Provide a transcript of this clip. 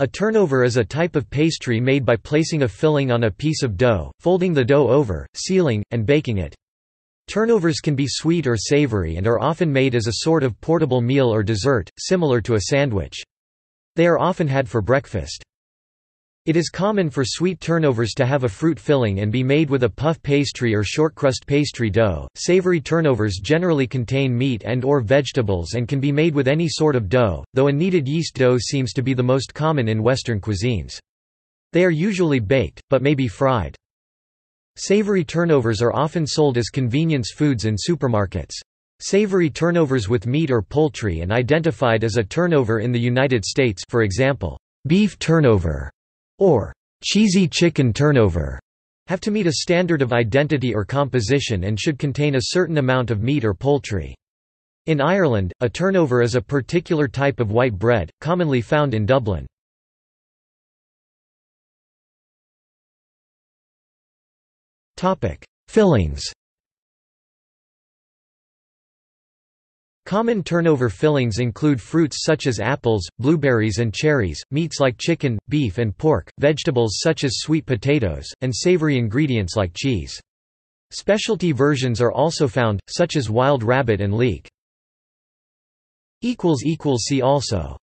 A turnover is a type of pastry made by placing a filling on a piece of dough, folding the dough over, sealing, and baking it. Turnovers can be sweet or savory and are often made as a sort of portable meal or dessert, similar to a sandwich. They are often had for breakfast. It is common for sweet turnovers to have a fruit filling and be made with a puff pastry or shortcrust pastry dough. Savory turnovers generally contain meat and or vegetables and can be made with any sort of dough, though a kneaded yeast dough seems to be the most common in western cuisines. They are usually baked, but may be fried. Savory turnovers are often sold as convenience foods in supermarkets. Savory turnovers with meat or poultry and identified as a turnover in the United States for example, beef turnover or cheesy chicken turnover have to meet a standard of identity or composition and should contain a certain amount of meat or poultry. In Ireland, a turnover is a particular type of white bread, commonly found in Dublin. Fillings Common turnover fillings include fruits such as apples, blueberries and cherries, meats like chicken, beef and pork, vegetables such as sweet potatoes, and savory ingredients like cheese. Specialty versions are also found, such as wild rabbit and leek. See also